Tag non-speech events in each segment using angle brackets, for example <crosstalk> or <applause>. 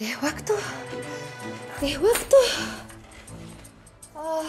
ده وقته ده وقته آه.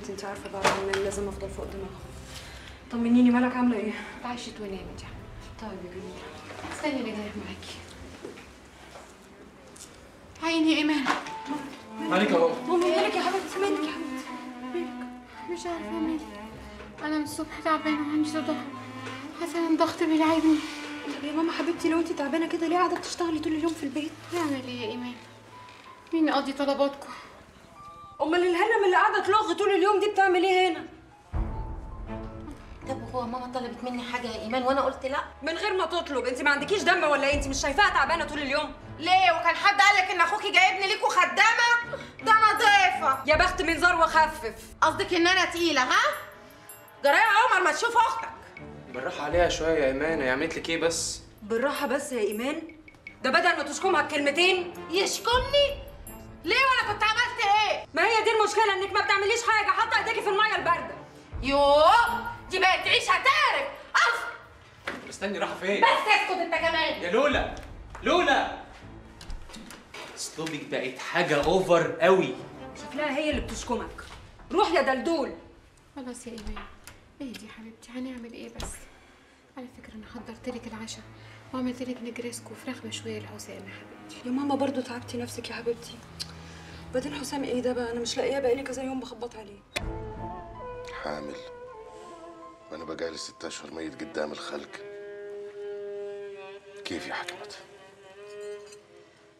يا حبيبتي انت عارفة العمل لازم أفضل فوق دماغها طمنيني مالك عاملة إيه؟ عايشة ونامت يعني طيب يا جميلة. استني أنا جاية معاكي. عيني يا إيمان. مالك يا بابا مامي مالك يا حبيبتي؟ مالك يا حبيبتي؟ مالك؟ مش عارفة مالي أنا من الصبح تعبانة وعندي صداع. حاسة إن ضغط بيلعبني. طب يا ماما حبيبتي لو انت تعبانة كده ليه قاعدة بتشتغلي طول اليوم في البيت؟ نعمل إيه يا إيمان؟ مين يقضي طلباتكم؟ أمال الهلم اللي قاعدة تلغ طول اليوم دي بتعمل إيه هنا؟ طب هو ماما طلبت مني حاجة يا إيمان وأنا قلت لأ؟ من غير ما تطلب أنت ما عندكيش دم ولا إيه؟ أنت مش شايفاها تعبانة طول اليوم؟ ليه؟ وكان حد قالك إن أخوكي جايبني ليكوا خدامة؟ ده أنا ضيفة يا بخت منظار وخفف قصدك إن أنا تقيلة ها؟ جرايه عمر ما تشوف أختك. بالراحة عليها شوية يا إيمان هي عملت لك إيه بس؟ بالراحة بس يا إيمان. ده بدل ما تشكمها بكلمتين. يشكمني؟ ليه وأنا كنت عملت إيه؟ ما هي دي المشكلة إنك ما بتعمليش حاجة حاطة إيديكي في المية الباردة. يوه دي بقت تعيش هتعرف أصل استني رايحة فين؟ بس اسكت أنت كمان. يا لولا لولا. أسلوبك بقت حاجة أوفر قوي. شكلها هي اللي بتشكمك. روح يا دلدول. خلاص يا إيمان. اهدي يا حبيبتي؟ هنعمل إيه بس؟ على فكرة أنا حضرت لك العشاء. وعملت لك نجريسكو وفراخ مشوية لحسام يا حبيبتي. يا ماما برضو تعبتي نفسك يا حبيبتي. بعدين حسام إيه ده بقى؟ أنا مش لاقيه بقالي كذا يوم بخبط عليه. حامل. وأنا بقالي ست أشهر ميت قدام الخلق. كيف يا حكمت؟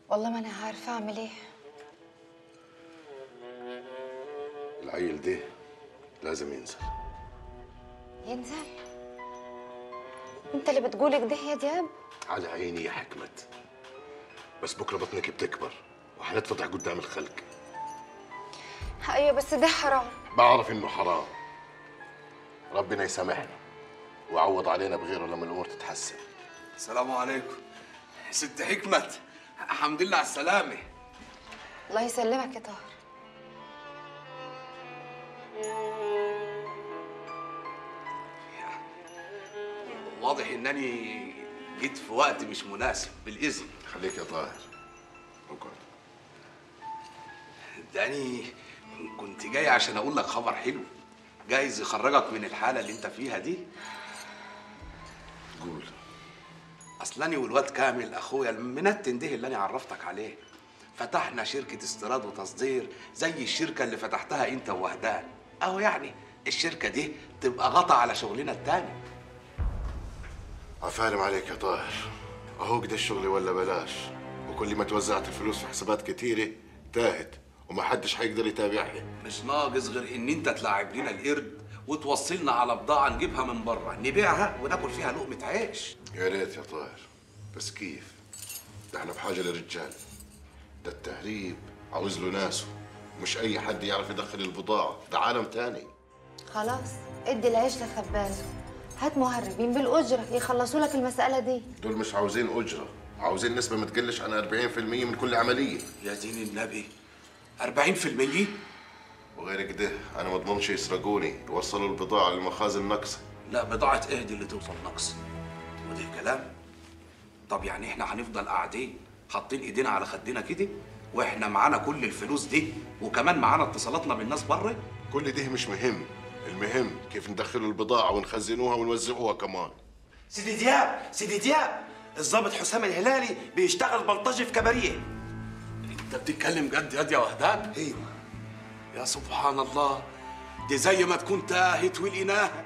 والله ما أنا عارفة أعمل إيه. العيل ده لازم ينزل. ينزل؟ أنت اللي بتقول كده يا دياب؟ على عيني يا حكمت. بس بكرة بطنك بتكبر وحنتفضح قدام الخلق. أيوة بس ده حرام. بعرف إنه حرام. ربنا يسامحنا ويعوض علينا بغيره لما الأمور تتحسن. السلام عليكم. ست حكمت الحمد لله على السلامة. الله يسلمك يا طاهر. واضح إنني جيت في وقت مش مناسب بالإذن. خليك يا طاهر. اقعد داني كنت جاي عشان أقول لك خبر حلو. جايز يخرجك من الحالة اللي أنت فيها دي. قول. اصلاني والواد كامل أخويا المنتن ده اللي أنا عرفتك عليه. فتحنا شركة استيراد وتصدير زي الشركة اللي فتحتها أنت ووهدان. أهو يعني الشركة دي تبقى غطا على شغلنا التاني. عفالم عليك يا طاهر. أهو كده الشغل ولا بلاش. وكل ما توزعت الفلوس في حسابات كتيرة تاهت وما حدش حيقدر يتابعها مش ناقص غير إن أنت تلاعب لنا القرد وتوصلنا على بضاعة نجيبها من بره نبيعها وناكل فيها لقمة عيش. يا ريت يا طاهر. بس كيف؟ ده إحنا بحاجة لرجال ده التهريب عاوز له ناسه. مش أي حد يعرف يدخل البضاعة ده عالم تاني. خلاص ادي العيش لخبازه. هات مهربين بالأجرة يخلصوا لك المسألة دي. دول مش عاوزين أجرة. عاوزين نسبة ما تقلش عن 40% من كل عملية. يا دين النبي 40% وغير كده أنا ما أضمنش يسرقوني يوصلوا البضاعة لمخازن ناقصة لا بضاعة إيه دي اللي توصل نقص؟ وده كلام. طب يعني إحنا هنفضل قاعدين حاطين إيدينا على خدنا كده؟ وإحنا معانا كل الفلوس دي وكمان معانا اتصالاتنا بالناس بره؟ كل ده مش مهم. المهم كيف ندخلوا البضاعة ونخزنوها ونوزعوها كمان. سيدي دياب سيدي دياب الضابط حسام الهلالي بيشتغل بلطجي في كباريه. انت بتتكلم جد ياد يا وهدان أيوه. يا سبحان الله دي زي ما تكون تاهت ولقيناها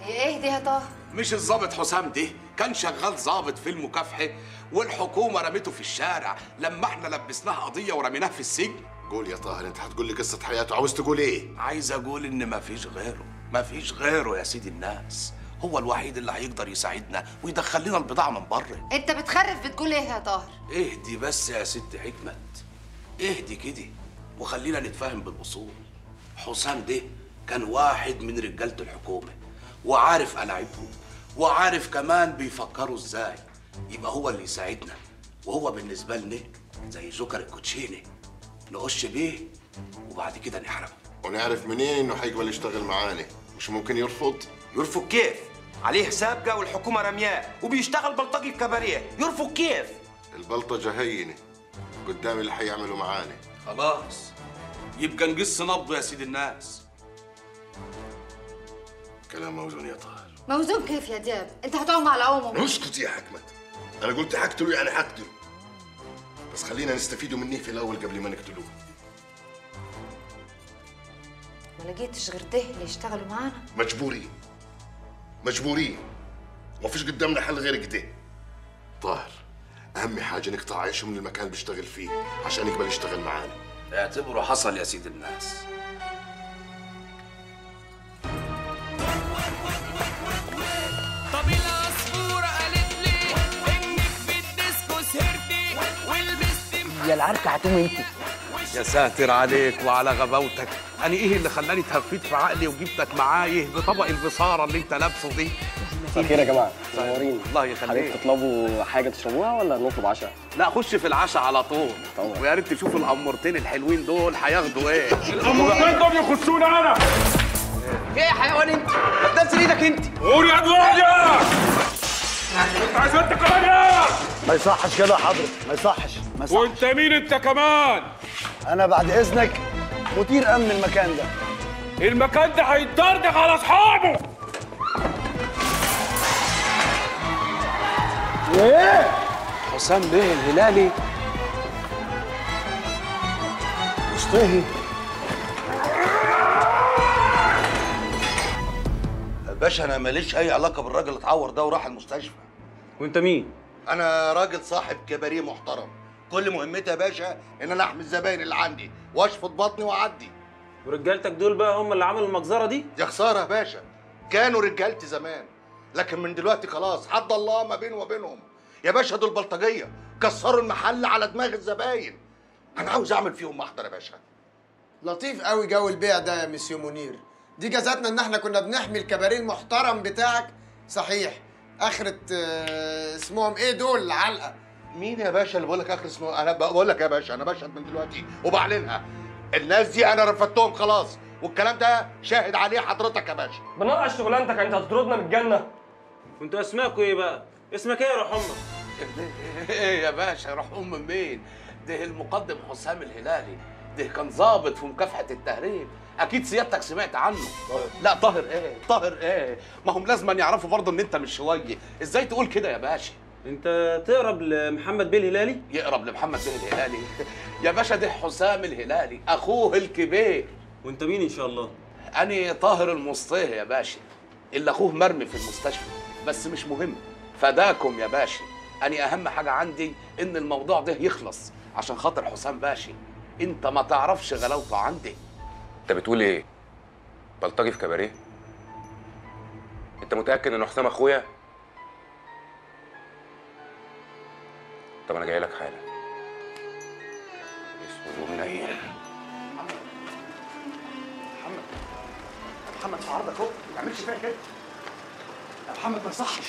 هي إيه دي يا طه؟ مش الضابط حسام ده كان شغال ضابط في المكافحة والحكومة رمته في الشارع لما إحنا لبسناه قضية ورميناه في السجن. قول يا طاهر انت هتقول لي قصة حياته عاوز تقول إيه؟ عايز أقول إن مفيش غيره مفيش غيره يا سيدي الناس. هو الوحيد اللي هيقدر يساعدنا ويدخل لنا البضاعة من بره. انت بتخرف بتقول إيه يا طاهر؟ اهدي بس يا ست حكمت. اهدي كده وخلينا نتفاهم بالأصول. حسام ده كان واحد من رجالة الحكومة وعارف ألاعبهم وعارف كمان بيفكروا إزاي. يبقى هو اللي يساعدنا وهو بالنسبة لنا زي جوكر الكوتشينه نقش بيه وبعد كده نحرقه. ونعرف منين إنه حيقبل يشتغل معانا؟ مش ممكن يرفض؟ يرفض كيف؟ عليه سابقه والحكومة رمياه وبيشتغل بلطجي في كباريه يرفض كيف؟ البلطجة هينة. قدام اللي حيعملوا معانا. خلاص. يبقى نقص نبضه يا سيدي الناس. كلام موزون يا طاهر. موزون كيف يا دياب؟ انت هتعوم على عمره اسكت يا حكمت. أنا قلت حقتله يعني حقتله بس خلينا نستفيدوا منه في الأول قبل ما نقتلوه. ما لقيتش غير ده اللي يشتغلوا معانا؟ مجبورين. مجبورين. ومفيش قدامنا حل غير كده طاهر أهم حاجة نقطع عيشه من المكان اللي بيشتغل فيه عشان يقبل يشتغل معانا. اعتبره حصل يا سيدي الناس. العركة هتقوم انت. يا ساتر عليك وعلى غباوتك. أنا إيه اللي خلاني تهفيت في عقلي وجبتك معايا؟ بطبق البصارة اللي أنت لابسه دي؟ مساء الخير يا جماعة. منورين. الله يخليك. تطلبوا حاجة تشربوها ولا نطلب عشاء؟ لا خش في العشاء على طول. طبعا. ويا ريت تشوف القمرتين الحلوين دول هياخدوا إيه؟ الأمرين دول يخشونا أنا. إيه يا حيوان أنت؟ ما تنزل إيدك أنت. قول يا دنيا أنت عايز أنت كمان يا ما يصحش كده يا حضرتك ما يصحش. ما يصحش وأنت مين أنت كمان؟ أنا بعد إذنك مدير أمن المكان ده. المكان ده هيتدردغ على أصحابه. إيه؟ حسام بيه الهلالي؟ مصطفي باشا أنا ماليش أي علاقة بالراجل اللي اتعور ده وراح المستشفى. وأنت مين؟ أنا راجل صاحب كباريه محترم. كل مهمتي يا باشا إن أنا أحمي الزباين اللي عندي وأشفط بطني وأعدي. ورجالتك دول بقى هم اللي عملوا المجزرة دي؟ يا خسارة يا باشا كانوا رجالتي زمان لكن من دلوقتي خلاص حد الله ما بيني وبينهم. يا باشا دول بلطجية كسروا المحل على دماغ الزباين. أنا عاوز أعمل فيهم محضر يا باشا. لطيف قوي جو البيع ده يا مسيو منير. دي جازتنا إن إحنا كنا بنحمي الكباريه المحترم بتاعك. صحيح. آخرة آه، اسمهم إيه دول؟ علقة. مين يا باشا اللي بقول لك أخر اسمه؟ أنا بقول لك يا باشا أنا بشهد من دلوقتي وبعلنها. الناس دي أنا رفضتهم خلاص. والكلام ده شاهد عليه حضرتك يا باشا. بنقع شغلانتك أنت هتطردنا من الجنة. وانتوا أسماكوا إيه بقى؟ اسمك إيه يا روح أمك؟ <laughs> إيه يا باشا روح أم مين؟ ده المقدم حسام الهلالي. ده كان ضابط في مكافحة التهريب. أكيد سيادتك سمعت عنه. لا طاهر إيه؟ طاهر إيه؟ ما هم لازم يعرفوا برضه إن أنت مش شوية. إزاي تقول كده يا باشا؟ انت تقرب لمحمد بيه الهلالي؟ يقرب لمحمد بيه الهلالي يا باشا ده حسام الهلالي أخوه الكبير وانت مين إن شاء الله؟ أنا طاهر المصطيه يا باشا اللي أخوه مرمي في المستشفى بس مش مهم فداكم يا باشا أنا أهم حاجة عندي إن الموضوع ده يخلص عشان خاطر حسام باشا أنت ما تعرفش غلاوته عندي أنت بتقول إيه؟ بلطجي في كباريه؟ أنت متأكد إن حسام أخويا؟ طب أنا جاي لك حالا. اسود ومنيل محمد. في عرضك أهو. ما تعملش فيها كده. يا محمد ما يصحش.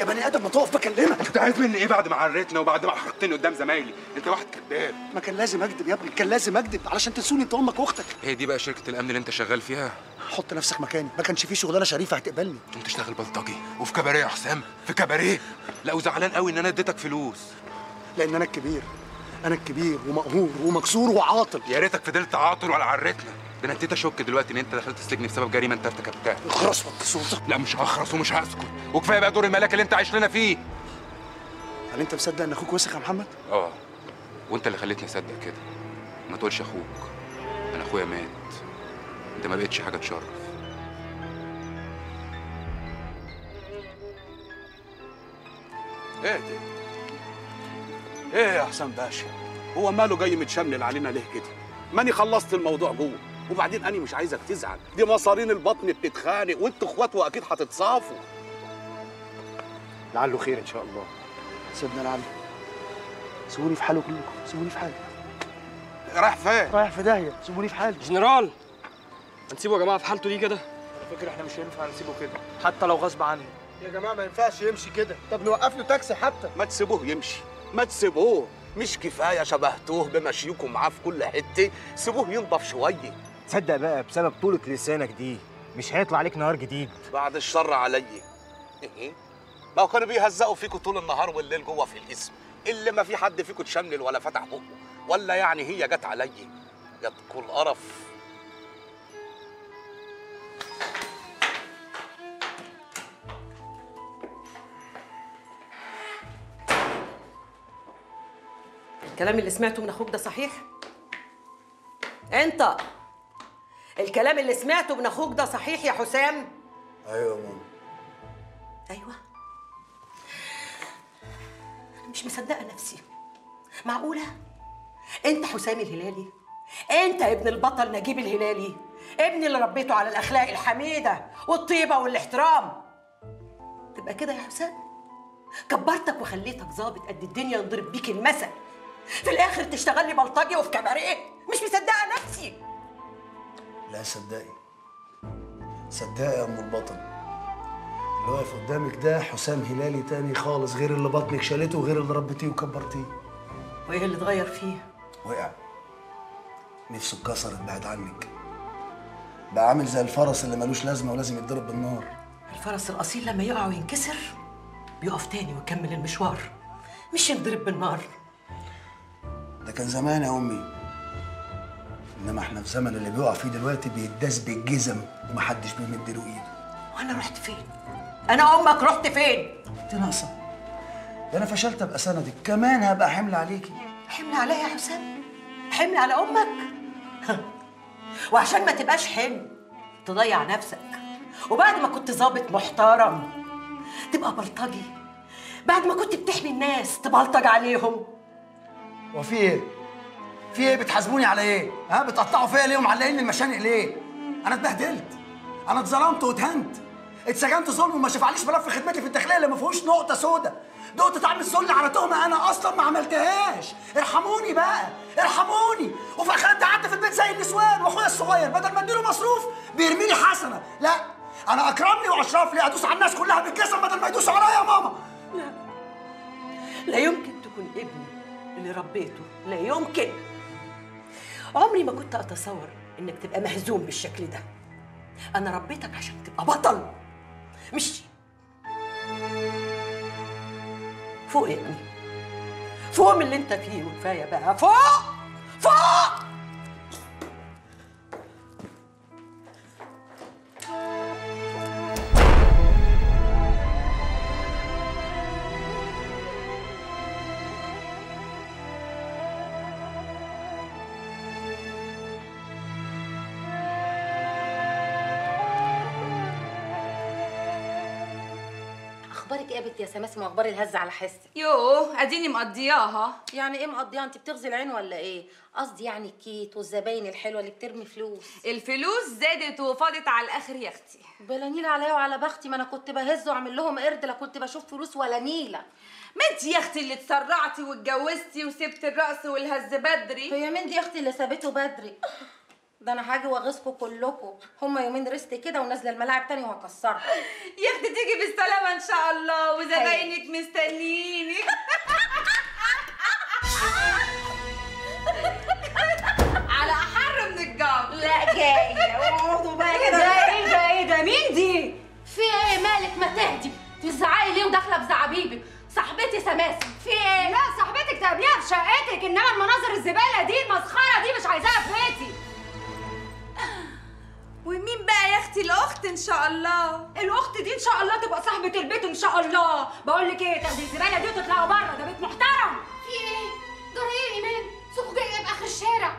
يا بني آدم ما تقف بكلمك. أنت عايز مني إيه بعد ما عريتنا وبعد ما حرقتني قدام زمايلي؟ أنت واحد كذاب. ما كان لازم أكذب يا ابني. كان لازم أكذب علشان تنسوني أنت أمك وأختك. هي دي بقى شركة الأمن اللي أنت شغال فيها؟ حط نفسك مكاني. ما كانش في شغلانة شريفة هتقبلني. أنت تشتغل بلطجي وفي كباريه يا حسام. في كباريه. لا وزعلان قوي إن أنا اديتك فلوس. لأن أنا الكبير. أنا الكبير ومقهور ومكسور وعاطل. يا ريتك فضلت عاطل ولا عرتنا. ده أنا ابتديت اشك دلوقتي إن أنت دخلت السجن بسبب جريمة أنت ارتكبتها اخرس وطي لا مش هخرس ومش هسكت. وكفاية بقى دور الملاك اللي أنت عايش لنا فيه. هل أنت مصدق إن أخوك وسخ يا محمد؟ آه. وأنت اللي خليتني أصدق كده. ما تقولش أخوك. أنا أخويا مات. انت ما بقتش حاجة تشرف. إيه ده؟ إيه يا حسام باشا؟ هو ماله جاي متشمل علينا ليه كده؟ ماني خلصت الموضوع جوه وبعدين أنا مش عايزك تزعل. دي مصارين البطن بتتخانق وانتوا اخوات واكيد هتتصافوا. لعله خير إن شاء الله. سيبنا لعله سيبوني في حالي كلكم سيبوني في حالي. رايح فين؟ رايح في داهية سيبوني في حالي. جرى إيه هنسيبه يا جماعة في حالته دي كده؟ فكر إحنا مش هينفع نسيبه كده حتى لو غصب عني يا جماعة ما ينفعش يمشي كده. طب نوقف له تاكسي حتى. ما تسيبوه يمشي. ما تسيبوه. مش كفاية شبهتوه بمشيكم معاه في كل حتة. سيبوه ينضف شوية. تصدق بقى بسبب طولة لسانك دي مش هيطلع عليك نهار جديد. بعد الشر عليا إيه؟ ما هو كانوا بيهزقوا فيكم طول النهار والليل جوه في الاسم اللي ما في حد فيكم اتشمل ولا فتح بقه. ولا يعني هي جت عليا جاتكوا القرف الكلام اللي سمعته من أخوك ده صحيح؟ أنت! الكلام اللي سمعته من أخوك ده صحيح يا حسام؟ أيوه يا ماما. أيوه. أنا مش مصدقة نفسي. معقولة؟ أنت حسام الهلالي؟ أنت ابن البطل نجيب الهلالي؟ ابني اللي ربيته على الأخلاق الحميدة والطيبة والاحترام؟ تبقى كده يا حسام؟ كبرتك وخليتك ظابط قد الدنيا ينضرب بيك المثل. في الآخر تشتغل لي بلطجي وفي كباريه. مش مصدقة نفسي. لا صدقي. صدقي يا أم البطل. اللي واقف قدامك ده حسام هلالي تاني خالص غير اللي بطنك شالته وغير اللي ربيتيه وكبرتيه. وإيه اللي اتغير فيه؟ وقع. نفسه اتكسرت بعد عنك. بقى عامل زي الفرس اللي ملوش لازمة ولازم يتضرب بالنار. الفرس الأصيل لما يقع وينكسر بيقف تاني ويكمل المشوار. مش ينضرب بالنار. ده كان زمان يا أمي. إنما إحنا في زمن اللي بيقع فيه دلوقتي بيداس بالجزم ومحدش بيمد له إيده. وأنا رحت فين؟ أنا أمك رحت فين؟ انت ناقصه ده أنا فشلت أبقى سندك كمان هبقى حمل عليكي. حمل عليا يا حسام؟ حمل على أمك؟ وعشان ما تبقاش حمل تضيع نفسك. وبعد ما كنت ظابط محترم تبقى بلطجي. بعد ما كنت بتحمي الناس تبلطج عليهم. وفي إيه؟ في إيه بتحاسبوني على إيه؟ ها بتقطعوا فيا ليه ومعلقين المشانق ليه؟ أنا اتبهدلت. أنا اتظلمت واتهنت. اتسجنت ظلم وما شفعليش ملف خدمتي في الداخلية اللي ما فيهوش نقطة سودا دقت طعم الذل على تهمة أنا أصلا ما عملتهاش. ارحموني بقى. ارحموني. وفي الآخر أنت قعدت في البيت زي النسوان وأخويا الصغير. بدل ما أديله مصروف بيرمي لي حسنة. لا أنا أكرمني وأشرف لي أدوس على الناس كلها بالجسم بدل ما يدوسوا عليا يا ماما. لا. لا يمكن تكون ابني. اللي ربيته لا يمكن. عمري ما كنت أتصور إنك تبقى مهزوم بالشكل ده. أنا ربيتك عشان تبقى بطل مش فوق يا ابني فوق من اللي أنت فيه وكفاية بقى. فوق! فوق! إيه يا بنت يا سماسم واخبار الهز على حسك يوه أديني مقضياها. يعني إيه مقضيها؟ أنت بتغزي العين ولا إيه؟ قصدي يعني الكيت والزباين الحلوة اللي بترمي فلوس. الفلوس زادت وفاضت على الآخر يا أختي. بلا نيله عليا وعلى بختي ما أنا كنت بهز وأعمل لهم قرد لا كنت بشوف فلوس ولا نيلة. ما أنت يا أختي اللي اتسرعتي واتجوزتي وسبت الرقص والهز بدري؟ هي مين دي يا أختي اللي سابته بدري؟ ده أنا هاجي واغيظكم كلكم هما يومين رست كده ونازلة الملاعب تاني وهكسرها. <laughs> يا أختي تيجي بالسلامة إن شاء الله. وزباينك مستنيينك. <laughs> على أحر من الجو لا جاية. اقعدوا بقى كده. ده؟ إيه ده؟ إيه ده؟ مين دي؟ في إيه مالك؟ ما تهدي. تزعقي ليه وداخلة بزعابيبي صاحبتي سماسم في إيه؟ لا صاحبتك تقابليها في شقتك إنما المناظر الزبالة دي المسخرة دي مش عايزاها في بيتي. ومين بقى يا أختي؟ الأخت إن شاء الله. الأخت دي إن شاء الله تبقى صاحبة البيت إن شاء الله. بقول لك إيه؟ تاخدي الزبالة دي وتطلعوا بره. ده بيت محترم. في إيه؟ جرى إيه يا ايمان؟ سوق جاية باخر الشارع.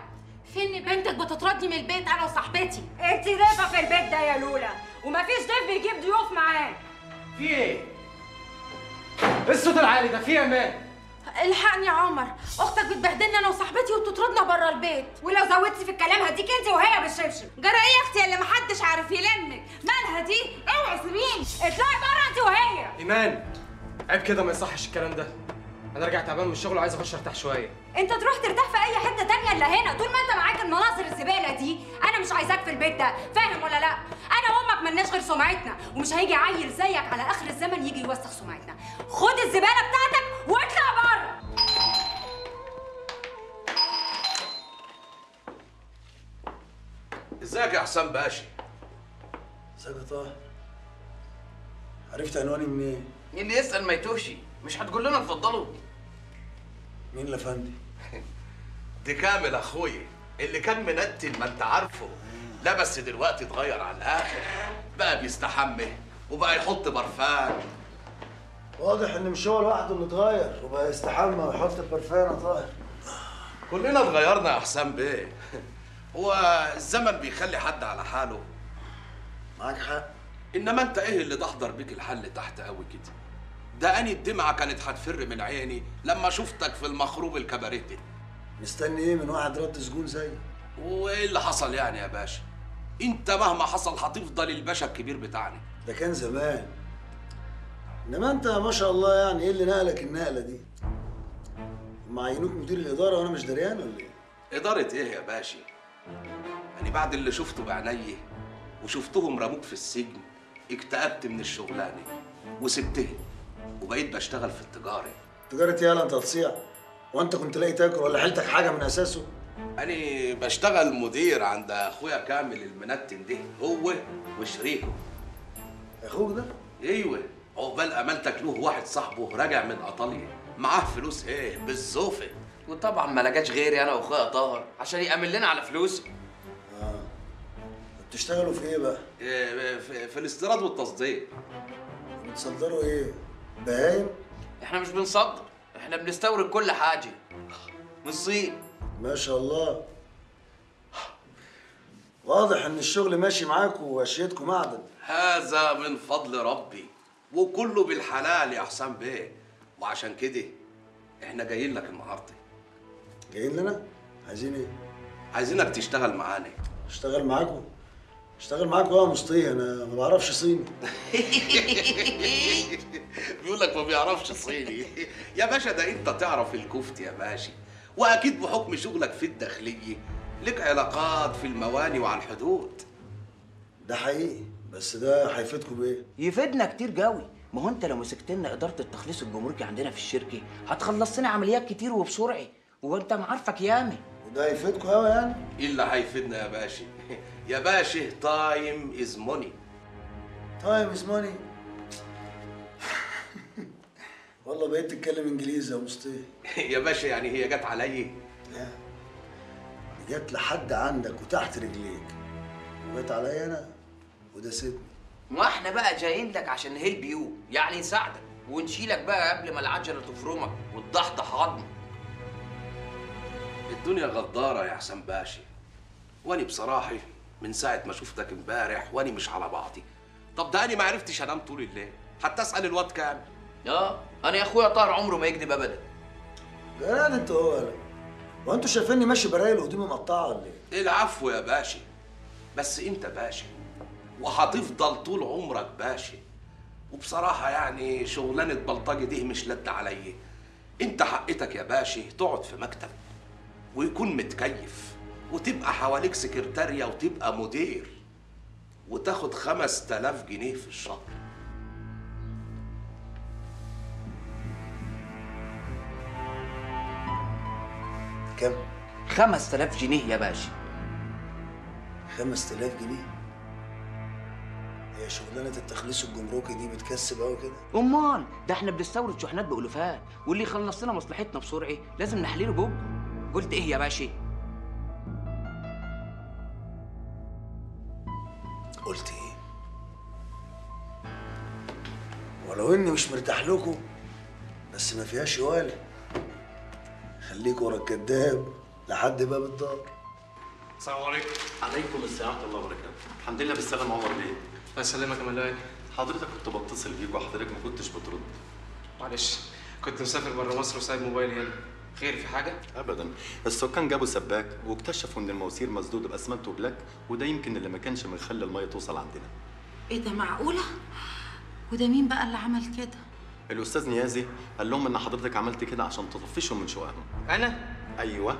فين بنتك بتطردني من البيت أنا وصاحبتي؟ انت ضيفة في البيت ده يا لولا؟ ومفيش ضيف بيجيب ضيوف معاه في إيه؟ إيه الصوت العالي ده في أمان الحقني يا عمر. أختك بتبهدلني أنا وصاحبتي وبتطردنا بره البيت. ولو زودتي في الكلام هديك أنت وهي بالشبشب جرى إيه يا أختي اللي محدش عارف يلمك؟ مالها دي؟ اوعي سيبيني. اطلعي بره أنت وهي. إيمان عيب كده ما يصحش الكلام ده. أنا راجع تعبان من الشغل وعايز اخش أرتاح شوية. انت تروح ترتاح في اي حتة تانية الا هنا. طول ما انت معاك المناظر الزبالة دي أنا مش عايزاك في البيت ده. فاهم ولا لا؟ أنا وامك ملناش غير سمعتنا. ومش هيجي عيل زيك على اخر الزمن يجي يوسخ سمعتنا. خد الزبالة بتاعتك واطلع بره. ازيك يا حسام باشا ازيك يا طه؟ عرفت عنواني منين؟ اللي يسأل ما يتوهش؟ مش هتقول لنا اتفضلوا مين الافندي؟ دي كامل اخويا اللي كان منتن ما انت عارفه. لا بس دلوقتي اتغير على الآخر. بقى بيستحمى وبقى يحط برفان. واضح إن مش هو لوحده اللي اتغير وبقى يستحمى ويحط البرفان يا طاهر كلنا اتغيرنا يا حسام بيه. هو الزمن بيخلي حد على حاله. معاك حق. إنما انت إيه اللي تحضر بيك الحل تحت قوي كده؟ ده أني الدمعة كانت هتفر من عيني لما شفتك في المخروب الكباريه ده مستني إيه من واحد رد سجون زي؟ وايه اللي حصل يعني يا باشا؟ انت مهما حصل هتفضل الباشا الكبير بتاعنا. ده كان زمان. انما انت ما شاء الله يعني إيه اللي نقلك النقلة دي؟ هم عينوك مدير الإدارة وأنا مش دريان ولا إيه؟ إدارة إيه يا باشا؟ يعني بعد اللي شفته بعيني وشفتهم رموك في السجن اكتئبت من الشغلانة وسبتها وبقيت بشتغل في التجارة. تجارة يالا؟ أنت هتصيع. وانت كنت لاقي تاكل ولا حيلتك حاجة من أساسه؟ أنا بشتغل مدير عند أخويا كامل المنتن ده هو وشريكه. أخوك ده؟ أيوه. عقبال أمانتك له واحد صاحبه راجع من إيطاليا. معاه فلوس إيه؟ بالزوفة. وطبعا ما لقاش غيري أنا وأخويا طاهر عشان يأمن لنا على فلوس. بتشتغلوا في إيه بقى؟ إيه، في, في الاستيراد والتصدير. بتصدروا إيه؟ بهايم؟ إحنا مش بنصدر. إحنا بنستورد كل حاجة. من الصين ما شاء الله. واضح إن الشغل ماشي معاكم واشيتكم معدن هذا من فضل ربي. وكله بالحلال يا حسام بيه. وعشان كده إحنا جايين لك النهارده. جايين لنا؟ عايزين إيه؟ عايزينك تشتغل معانا. أشتغل معاكم؟ اشتغل معاكم يا مصطفى أنا ما بعرفش صيني. <laughs> بيقول لك ما بيعرفش صيني. يا باشا ده انت تعرف الكفت يا باشا. واكيد بحكم شغلك في الداخلية لك علاقات في المواني وعلى الحدود. ده حقيقي بس ده هيفيدكم بإيه؟ يفيدنا كتير قوي. ما هو انت لو مسكت لنا إدارة التخليص الجمركي عندنا في الشركة هتخلص لنا عمليات كتير وبسرعة. وانت معارفك ياما. وده هيفيدكم قوي يعني؟ إيه اللي هيفيدنا يا باشا؟ <laughs> يا باشا time is money time is money والله بقيت تتكلم إنجليزي يا مصطفى <laughs> يا باشا يعني هي جت عليا. لا. جت لحد عندك وتحت رجليك. وجت عليا أنا وده سيبني. ما إحنا بقى جايين لك عشان نهيل بيو يعني نساعدك. ونشيلك بقى قبل ما العجلة تفرمك وتضحضح عظمك الدنيا غدارة يا حسن باشا واني بصراحة من ساعة ما شفتك امبارح واني مش على بعضي. طب ده اني ما عرفتش أنام طول الليل. حتى أسأل الواد كامل آه أنا يا أخويا طاهر عمره ما يكذب ابدا. جراد أنت هو ولا وانتوا شايفيني ماشي برايل وهدومي مقطعه ولا إيه؟ العفو يا باشا. بس أنت باشا وهتفضل طول عمرك باشا. وبصراحة يعني شغلانة بلطجي دي مش لد عليا. أنت حقتك يا باشا تقعد في مكتب ويكون متكيف. وتبقى حواليك سكرتارية وتبقى مدير وتاخد خمس تلاف جنيه في الشهر. كم؟ 5000 جنيه يا باشا. 5000 جنيه؟ هي شغلانة التخليص الجمركي دي بتكسب قوي كده؟ أمال ده إحنا بنستورد شحنات بألوفات واللي يخلص لنا مصلحتنا بسرعة لازم نحليله بوب قلت إيه يا باشا؟ والله اني مش مرتاح لكم بس ما فيهاش حاجة خليك ورا الكداب لحد باب الدار. السلام عليكم. عليكم السلام ورحمة الله وبركاته. الحمد لله بالسلامه عمر بيه. الله يسلمك يا ملاك حضرتك كنت بتصل بيك وحضرتك ما كنتش بترد. معلش كنت مسافر بره مصر وسايب موبايلي هنا. خير في حاجة؟ ابدا. السكان جابوا سباك واكتشفوا إن المواسير مسدودة بأسمنت وبلاك وده يمكن اللي ما كانش مخلي المية توصل عندنا. إيه ده معقولة؟ وده مين بقى اللي عمل كده؟ الأستاذ نيازي قال لهم إن حضرتك عملت كده عشان تطفشهم من شققهم أنا؟ أيوه.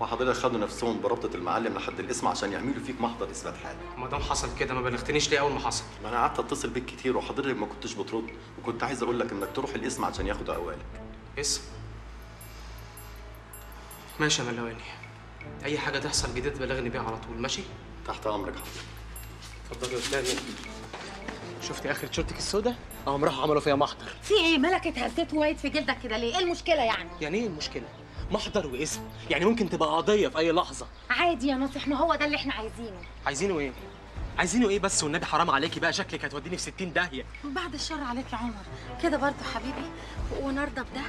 وحضرتك خدوا نفسهم بربطة المعلم لحد الاسم عشان يعملوا فيك محضر إثبات حاله ما دام حصل كده ما بلغتنيش ليه أول ما حصل؟ ما أنا قعدت اتصل بيك كتير وحضرتك ما كنتش بترد وكنت عايز أقول لك إنك تروح الاسم عشان ياخدوا اقوالك اسم؟ ماشي يا ملواني أي حاجة تحصل جديد بلغني بيها على طول ماشي؟ تحت أمرك حضرتك. اتفضلي يا أستاذ. شفتي آخر تيشيرتك السوداء؟ اهم راحوا عملوا فيها محضر. في إيه؟ مالك اتهزيت وقعت في جلدك كده ليه؟ إيه المشكلة يعني؟ يعني إيه المشكلة؟ محضر واسم. يعني ممكن تبقى قضية في أي لحظة. عادي يا ناصح ما هو ده اللي إحنا عايزينه. عايزينه إيه؟ عايزينه إيه بس؟ والنبي حرام عليكي بقى شكلك هتوديني في 60 داهية. بعد الشر عليك يا عمر. كده برضه حبيبي ونرضى بده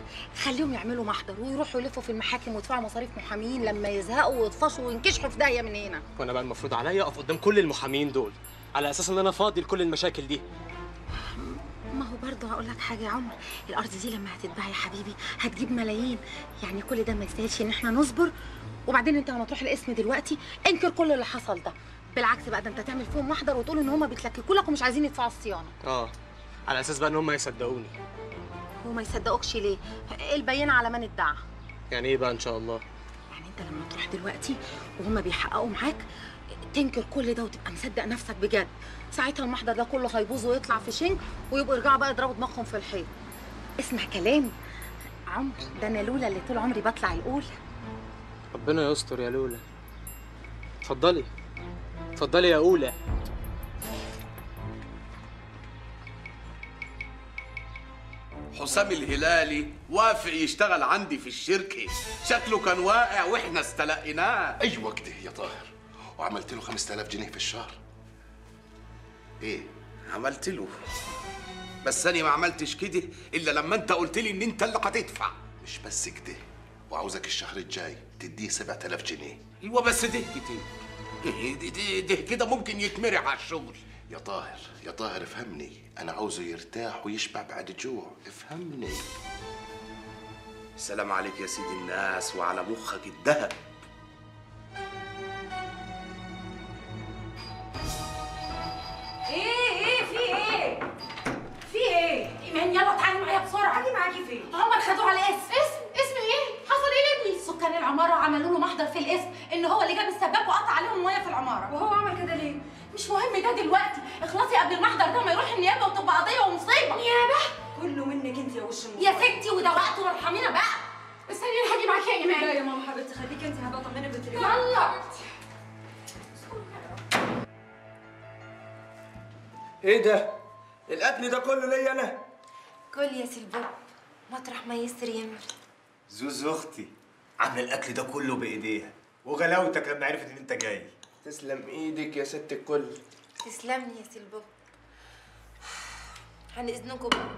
خليهم يعملوا محضر ويروحوا يلفوا في المحاكم ويدفعوا مصاريف محامين لما يزهقوا ويطفشوا وينكشحوا في داهية من هنا. وأنا بقى المفروض عليا أقف قدام كل المحامين دول. على أساس إن أنا فاضي لكل المشاكل دي. ما هو برضه هقول لك حاجة يا عمر. الأرض دي لما هتتباع يا حبيبي هتجيب ملايين. يعني كل ده ما يستاهلش إن إحنا نصبر. وبعدين أنت لما تروح القسم دلوقتي انكر كل اللي حصل ده. بالعكس بقى ده أنت تعمل فيهم محضر وتقول إن هم بيتلككوا لك ومش عايزين يدفعوا الصيانة. آه. على أساس بقى إن هم يصدقوني. وما يصدقوكش ليه؟ البينة على من ادعى؟ يعني إيه بقى إن شاء الله؟ يعني أنت لما تروح دلوقتي وهم بيحققوا معاك تنكر كل ده وتبقى مصدق نفسك بجد. ساعتها المحضر ده كله هيبوظ ويطلع في شنك ويبقوا يرجعوا بقى يضربوا دماغهم في الحيط. اسمع كلامي. عمر ده أنا لولا اللي طول عمري بطلع الأولى. ربنا يستر يا لولا. اتفضلي. اتفضلي يا أولى. حسام الهلالي وافق يشتغل عندي في الشركة. شكله كان واقع وإحنا استلقيناه. أيوه كده يا طاهر. وعملت له 5000 جنيه في الشهر. إيه؟ عملت له. بس أنا ما عملتش كده إلا لما أنت قلت لي إن أنت اللي هتدفع. مش بس كده وعاوزك الشهر الجاي تديه 7000 جنيه. أيوه بس ده كتير ده كده ممكن يتمرع على الشغل. يا طاهر يا طاهر افهمني. أنا عاوزه يرتاح ويشبع بعد الجوع افهمني. سلام عليك يا سيدي الناس وعلى مخك الدهب سكان العمارة عملوا له محضر في الإسم إن هو اللي جاب السباك وقطع عليهم الميه في العمارة. وهو عمل كده ليه؟ مش مهم ده دلوقتي. اخلصي قبل المحضر ده ما يروح النيابة وتبقى قضية ومصيبة. نيابة؟ كله منك انت يا وش يا ستي وده وقته وارحمينا بقى. استني أنا هاجي معاكي يا إيمان. لا يا ماما حبيبتي خليكي انت هبقى اطمنك بالتليفون. يلا. إيه ده؟ الأكل ده كله ليا أنا؟ كل يا سلبوب. مطرح ما يسر يمر زوز أختي. عامله الأكل ده كله بإيديها. وغلاوتك لما عرفت إن أنت جاي. تسلم إيدك يا ست الكل. تسلمني يا سلبوب عن إذنكم بقى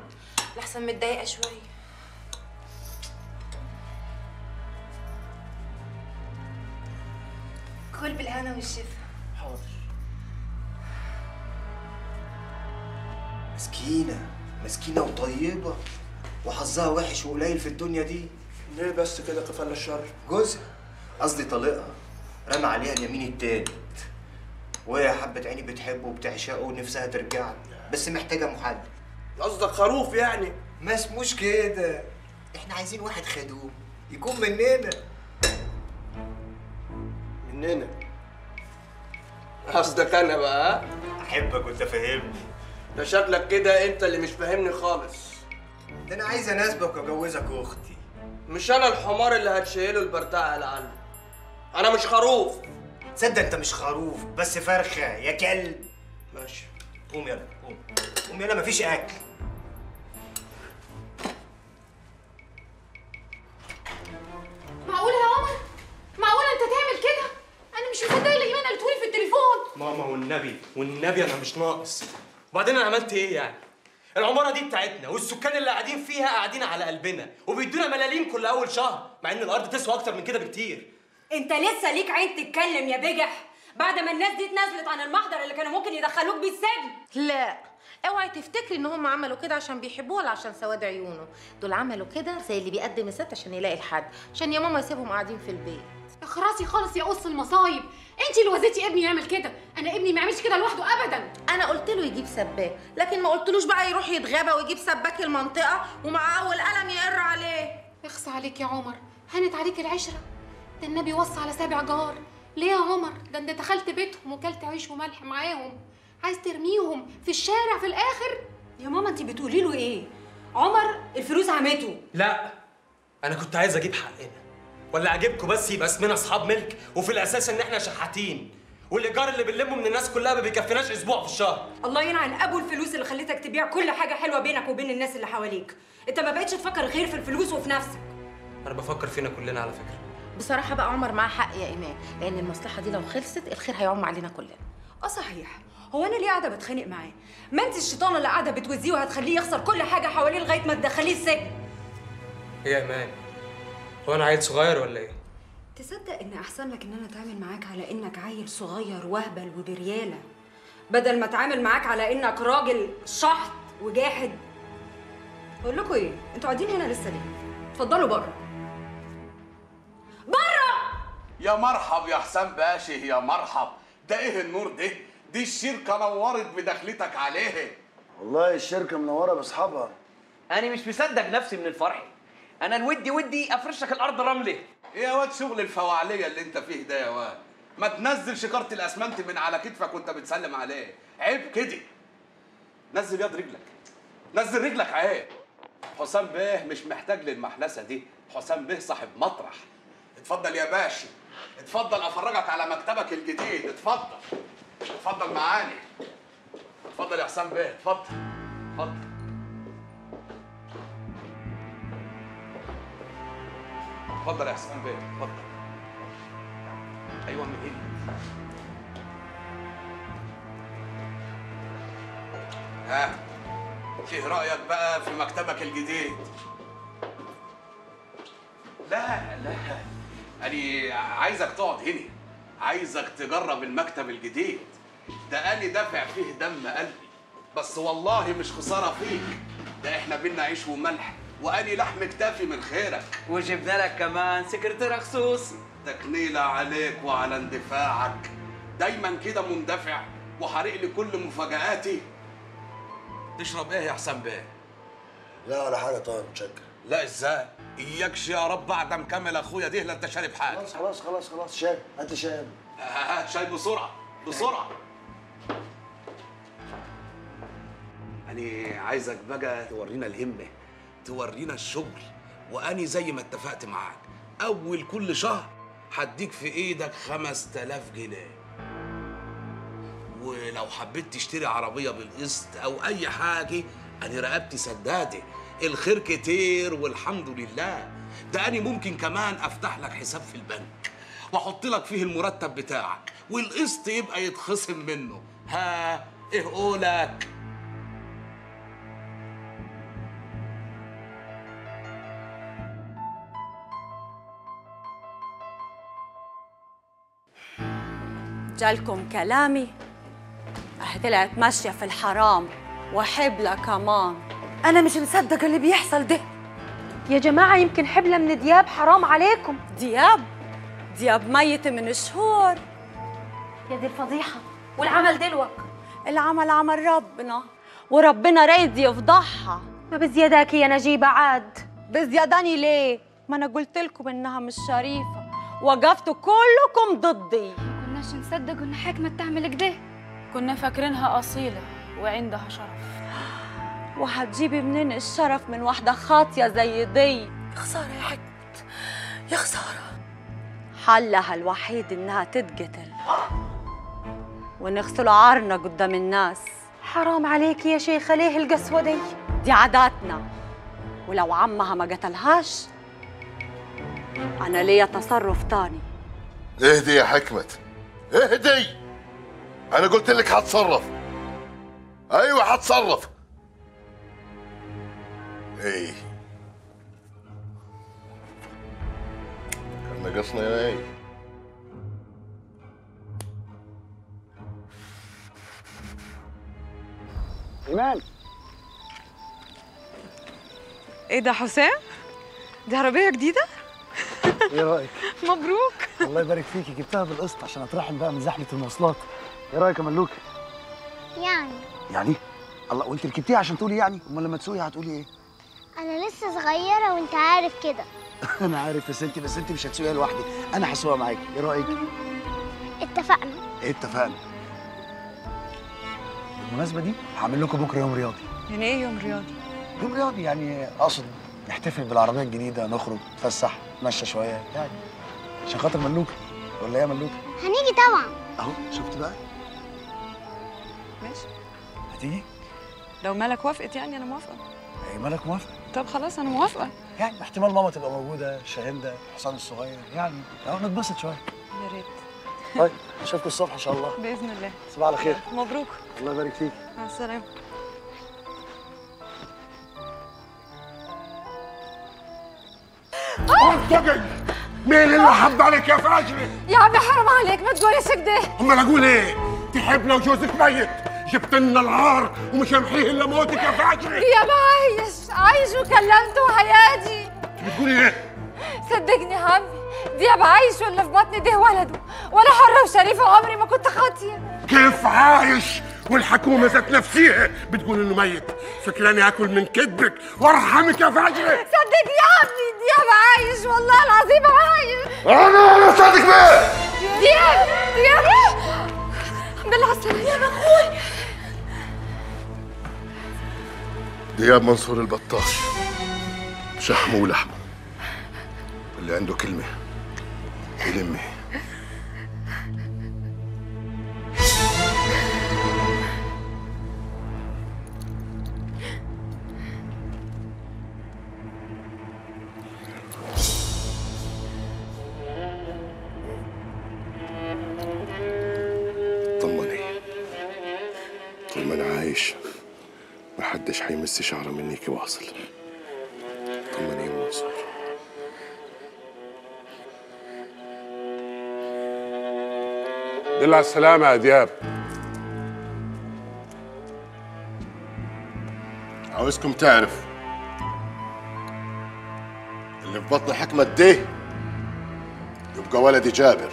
لحسن متضايقة شوية. كل بالهنا والشفا. حاضر. مسكينة مسكينة وطيبة وحظها وحش وقليل في الدنيا دي. ليه بس كده كفل الشر؟ جوزها قصدي طليقها. رمى عليها اليمين التالت. وهي حبة عيني بتحبه وبتعشقه ونفسها ترجع له بس محتاجة محل. قصدك خروف يعني؟ ما اسموش كده. إحنا عايزين واحد خدوم يكون مننا. مننا؟ قصدك أنا بقى؟ ها؟ أحبك وأنت فاهمني. ده شكلك كده أنت اللي مش فاهمني خالص. ده أنا عايز أناسبك وأجوزك أختي مش أنا الحمار اللي هتشيله البرتاع على عنه أنا مش خروف. تصدق أنت مش خروف بس فرخة يا كلب. ماشي. قوم يلا قوم. قوم يلا مفيش أكل. معقوله يا عمر معقوله أنت تعمل كده؟ أنا مش مصدقة اللي إيمان قالته لي في التليفون. ماما والنبي والنبي أنا مش ناقص. وبعدين أنا عملت إيه يعني؟ العمارة دي بتاعتنا والسكان اللي قاعدين فيها قاعدين على قلبنا وبيدونا ملاليم كل أول شهر مع إن الأرض تسوى أكتر من كده بكتير. أنت لسه ليك عين تتكلم يا بجح بعد ما الناس دي اتنازلت عن المحضر اللي كانوا ممكن يدخلوك بيه السجن. لا اوعي تفتكري إن هم عملوا كده عشان بيحبوه ولا عشان سواد عيونه؟ دول عملوا كده زي اللي بيقدم الست عشان يلاقي الحد عشان يا ماما يسيبهم قاعدين في البيت. اخرسي خالص يا أس المصايب. انت اللي وزيتي ابني يعمل كده. أنا ابني ما يعملش كده لوحده ابدا. أنا قلت له يجيب سباك لكن ما قلتلوش بقى يروح يتغابى ويجيب سباك المنطقة ومع أول قلم يقر عليه. اخص عليك يا عمر. هانت عليك العشرة. ده النبي وصى على سابع جار. ليه يا عمر؟ ده انت دخلت بيتهم وكلت عيش وملح معاهم. عايز ترميهم في الشارع في الآخر؟ يا ماما انت بتقولي له إيه؟ عمر الفلوس عمته. لا أنا كنت عايز أجيب حقنا. ولا عاجبكم بس يبقى اسمنا أصحاب ملك وفي الأساس إن إحنا شحاتين. والإيجار اللي بنلمه من الناس كلها ما بيكفيناش أسبوع في الشهر. الله يلعن أبو الفلوس اللي خلتك تبيع كل حاجة حلوة بينك وبين الناس اللي حواليك. أنت ما بقتش تفكر غير في الفلوس وفي نفسك. أنا بفكر فينا كلنا على فكرة. بصراحة بقى عمر معاه حق يا إيمان لأن المصلحة دي لو خلصت الخير هيعم علينا كلنا. آه صحيح. هو أنا ليه قاعدة بتخانق معاه؟ ما أنت الشيطانه اللي قاعدة بتوزيه وهتخليه يخسر كل حاجة حواليه لغاية ما تدخليه السجن. إيه يا إيمان؟ هو أنا عيل صغير ولا إيه؟ تصدق إن أحسن لك إن أنا أتعامل معاك على إنك عيل صغير وهبل وبريالة بدل ما أتعامل معاك على إنك راجل شحط وجاحد. أقول لكم إيه؟ أنتوا قاعدين هنا لسه ليه؟ اتفضلوا بره. بره! يا مرحب يا حسام باشا يا مرحب. ده إيه النور ده؟ دي الشركة نورت بدخلتك عليه والله الشركة منورة بأصحابها. أنا مش مصدق نفسي من الفرح. أنا الودي ودي افرش لك الأرض رملة. إيه يا واد شغل الفواعليه اللي أنت فيه ده يا واد. ما تنزل شكارة الأسمنت من على كتفك وأنت بتسلم عليه. عيب كده. نزل يد رجلك. نزل رجلك عيب حسام بيه مش محتاج للمحلسة دي. حسام بيه صاحب مطرح. اتفضل يا باشا. اتفضل أفرجك على مكتبك الجديد. اتفضل. اتفضل معاني. اتفضل يا حسام بيه اتفضل. اتفضل. اتفضل يا حسام بيه اتفضل. أيوه من هنا. ها إيه رأيك بقى في مكتبك الجديد؟ لا لا. أنا عايزك تقعد هنا. عايزك تجرب المكتب الجديد. ده أنا دافع فيه دم قلبي. بس والله مش خسارة فيك. ده إحنا بينا عيش وملح. وأني لحم كتافي من خيرك. وجبنا لك كمان سكرتيره خصوصي تكنيلة عليك وعلى اندفاعك. دايما كده مندفع وحارق لي كل مفاجآتي. تشرب إيه يا حسام بيه؟ لا ولا حاجة طيب متشكر لا إزاي؟ اياكش يا رب بعد مكمل أخويا ده لا أنت شارب حاجة. خلاص خلاص خلاص خلاص شاي. انت شاي هات شاي بسرعة بسرعة. أنا عايزك بقى تورينا الهمة. تورينا الشغل وأني زي ما اتفقت معاك. أول كل شهر هديك في إيدك 5000 جنيه. ولو حبيت تشتري عربية بالقسط أو أي حاجة أنا رقبتي سدادة. الخير كتير والحمد لله. ده أنا ممكن كمان أفتح لك حساب في البنك وأحط لك فيه المرتب بتاعك والقسط يبقى يتخصم منه. ها إيه قولك؟ جالكم كلامي. آه طلعت ماشية في الحرام وحبلة كمان. أنا مش مصدقة اللي بيحصل ده. يا جماعة يمكن حبلة من دياب حرام عليكم. دياب؟ دياب ميت من شهور. يا دي الفضيحة. والعمل دلوك. العمل عمل ربنا وربنا رايد يفضحها. ما بزياداك يا نجيبة عاد. بزياداني ليه؟ ما أنا قلت لكم إنها مش شريفة وقفتوا كلكم ضدي. كناش نصدق إن حكمة تعمل كده؟ كنا فاكرينها أصيلة وعندها شرف. وهتجيبي منين الشرف من واحدة خاطية زي دي؟ يا خسارة يا حكمة. يا خسارة. حلها الوحيد إنها تتقتل. ونغسل عارنا قدام الناس. حرام عليك يا شيخة ليه القسوة دي؟ دي عاداتنا. ولو عمها ما قتلهاش أنا ليا تصرف تاني. اهدي يا حكمة. اهدي! أنا قلت لك هتصرف. أيوه هتصرف. إيه. كان ناقصنا هنا إيه. إيمان. إيه ده حسام؟ دي عربية جديدة؟ إيه رأيك؟ مبروك. الله يبارك فيكي. جبتها بالقسط عشان اترحم بقى من زحمة المواصلات. إيه رأيك يا ملوكة؟ يعني. يعني؟ الله وأنت ركبتيها عشان تقولي يعني؟ أمال لما تسوقي هتقولي إيه؟ أنا لسه صغيرة وأنت عارف كده. <laughs> أنا عارف يا ستي بس أنت مش هتسوقيها لوحدي أنا هسوقها معاكي. إيه رأيك؟ اتفقنا. إيه اتفقنا. بالمناسبة دي هعمل لكم بكرة يوم رياضي. يعني إيه يوم رياضي؟ يوم رياضي يعني أقصد نحتفل بالعربية الجديدة نخرج نتفسح. نتمشى شوية. يعني. عشان خاطر ملوكة. ولا إيه يا ملوكة؟ هنيجي طبعا. أهو شفت بقى. ماشي. هتيجي؟ لو مالك وافقت يعني أنا موافقة. هي مالك موافق طب خلاص أنا موافقة. يعني احتمال ماما تبقى موجودة شاهندة حسام الصغير. يعني أهو نتبسط شوية. يا ريت. طيب أشوفكم الصبح إن شاء الله. بإذن الله. صباح على خير. مبروك. الله يبارك فيك. مع السلامة. مين اللي حب عليك يا فاشلة؟ يا عمي حرام عليك ما تقوليش كده أمال أقول إيه؟ تحب لو جوزك ميت؟ جبت لنا العار ومش همحيه إلا موتك يا فاشلة يا عايش عايش وكلمته وهياجي بتقولي إيه؟ صدقني عمي دياب عايش ولا في بطني ده ولده. وأنا حره وشريفه وعمري ما كنت خاطيه كيف عايش؟ والحكومة ذات نفسيها بتقول إنه ميت. فكراني آكل من كذبك وأرحمك يا فاشلة صدقني يا عمي دياب عايش والله العظيم عايش. أنا أنا صادق بيه. دياب دياب الحمد لله على السلامه يا أخوي دياب منصور البطاش. شحمه ولحمه. اللي عنده كلمة يلمي حيمس شعره منيكي واصل. طمني يا منصور دل على السلامة يا دياب. عاوزكم تعرف اللي في بطن حكمة ده يبقى ولدي جابر.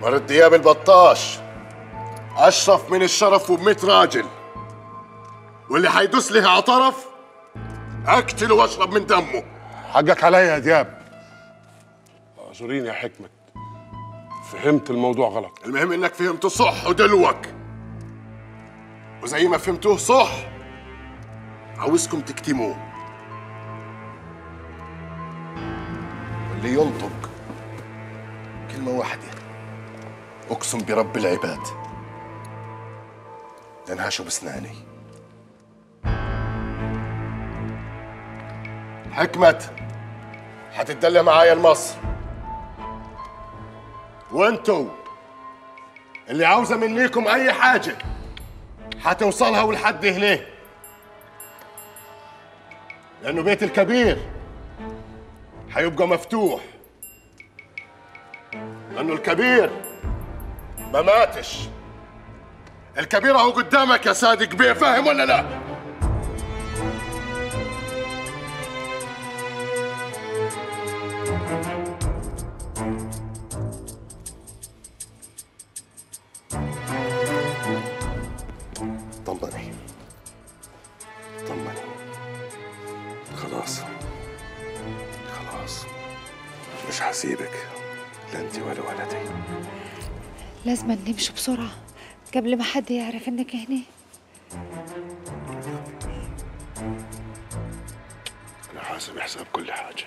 مرد دياب البطاش. أشرف من الشرف وبميت راجل. واللي حيدوس له على طرف أقتله وأشرب من دمه. حقك عليا يا دياب. اعذريني يا حكمة فهمت الموضوع غلط. المهم إنك فهمته صح ودلوك. وزي ما فهمتوه صح عاوزكم تكتموه. واللي ينطق كلمة واحدة. أقسم برب العباد. لنهاشه بسناني حكمة حتتدلى معايا لمصر وانتوا اللي عاوزة منيكم أي حاجة حتوصلها ولحد هنا. لأنه بيت الكبير حيبقى مفتوح. لأنه الكبير ما ماتش. الكبير أهو قدامك يا صادق بيه فاهم ولا لا؟ مش هسيبك لا انت ولا ولدي لازم نمشي بسرعة قبل ما حد يعرف إنك هنا. أنا حاسب حساب كل حاجة.